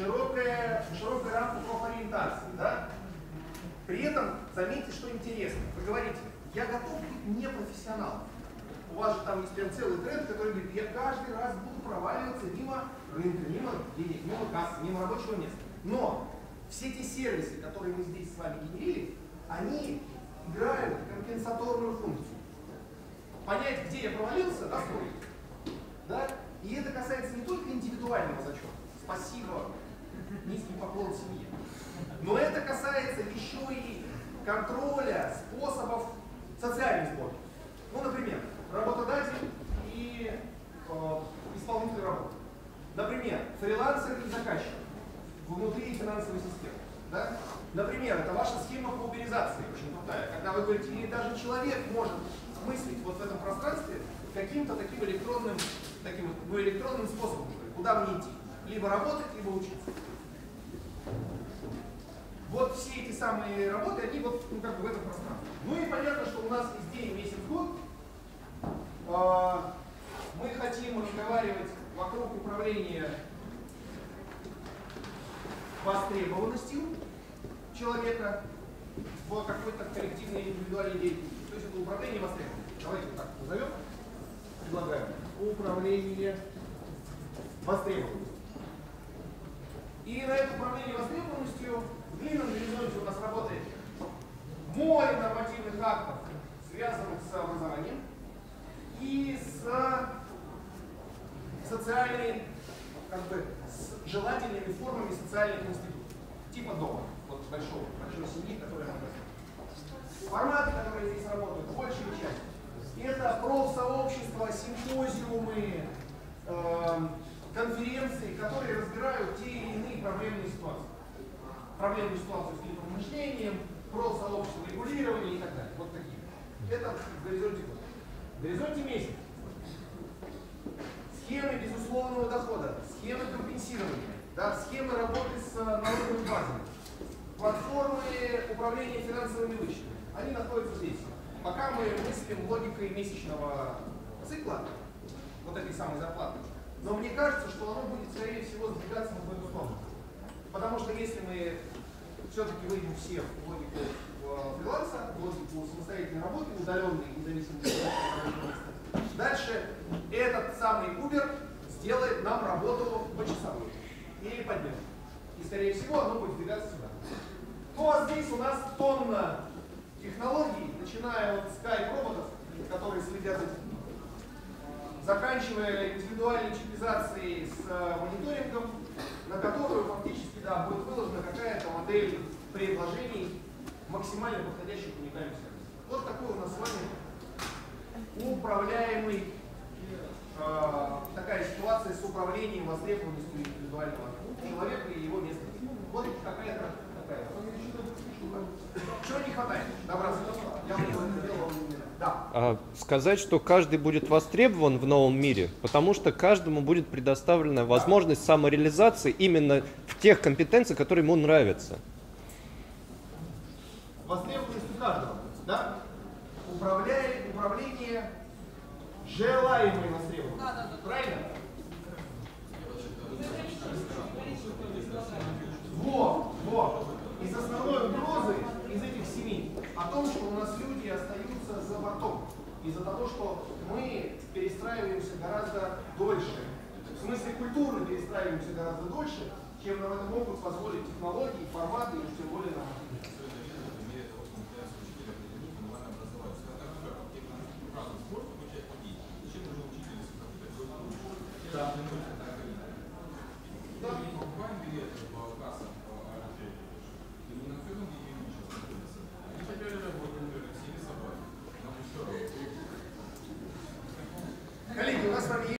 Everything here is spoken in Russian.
широкая, широкая рамка профориентации, да? При этом, заметьте, что интересно. Вы говорите, я готов быть непрофессионалом. У вас же там есть прям целый тренд, который говорит, я каждый раз буду проваливаться мимо рынка, мимо денег, мимо кассы, мимо рабочего места. Но все те сервисы, которые мы здесь с вами генерили, они играют компенсаторную функцию. Понять, где я провалился, настроить. Да? И это касается не только индивидуального зачета. Спасибо, низкий поклон семье. Но это касается еще и контроля способов социальной сборки. Ну, например, работодатель и э, исполнитель работы. Например, фрилансер и заказчик внутри финансовой системы. Да? Например, это ваша схема по уберизации очень крутая, когда вы говорите, или даже человек может мыслить вот в этом пространстве каким-то таким электронным, таким ну, электронным способом, куда мне идти. Либо работать, либо учиться. Вот все эти самые работы, они вот ну, как бы в этом пространстве. Ну и понятно, что у нас есть день, месяц, год. А, мы хотим разговаривать вокруг управления востребованностью человека в какой-то коллективной индивидуальной деятельности. То есть это управление востребованностью. Давайте так назовем. Предлагаем. Управление востребованностью. И на это управление востребованностью в длинном горизонте у нас работает. Море нормативных актов, связанных с образованием и с социальной, как бы, с желательными формами социальных институтов, типа дома, вот большого, большой семьи, которая нам Форматы, которые здесь работают, большая часть, это профсообщества, симпозиумы, э, конференции, которые Проблемную ситуацию с клиповым мышлением, профсообщество регулирования и так далее. Вот такие. Это в горизонте года. В горизонте месяца схемы безусловного дохода, схемы компенсирования, да, схемы работы с э, налоговыми базами, платформы управления финансовыми вычетами. Они находятся здесь. Пока мы мыслим логикой месячного цикла, вот этой самой зарплаты, но мне кажется, что оно будет, скорее всего, сдвигаться в эту сторону. Потому что если мы все-таки выйдем все в логику э, фриланса, в логику самостоятельной работы, удаленной, независимой от Дальше этот самый Uber сделает нам работу почасовую или по дню. И, скорее всего, оно будет двигаться сюда. Ну, а здесь у нас тонна технологий, начиная от Skype роботов, которые следят за заканчивая индивидуальной чипизацией с э, мониторингом, на которую фактически да, будет выложена какая-то модель предложений, максимально подходящих к уникальным сервисам. Вот такой у нас с вами управляемый, э, такая ситуация с управлением востребованностью индивидуального человека и его места. Вот какая-то такая. Чего не хватает? Добра, я вам сделал. Да. А, сказать, что каждый будет востребован в новом мире, потому что каждому будет предоставлена возможность самореализации именно в тех компетенциях, которые ему нравятся. Востребованность у каждого, да? Управляет, управление желаемой востребованностью. Да, да, да. Правильно? Вот, вот. Из основной угрозы из этих семи о том, что у нас люди остаются за бортом. Из-за того, что мы перестраиваемся гораздо дольше. В смысле культурно перестраиваемся гораздо дольше, чем нам это могут позволить технологии, форматы и тем более нам. Да.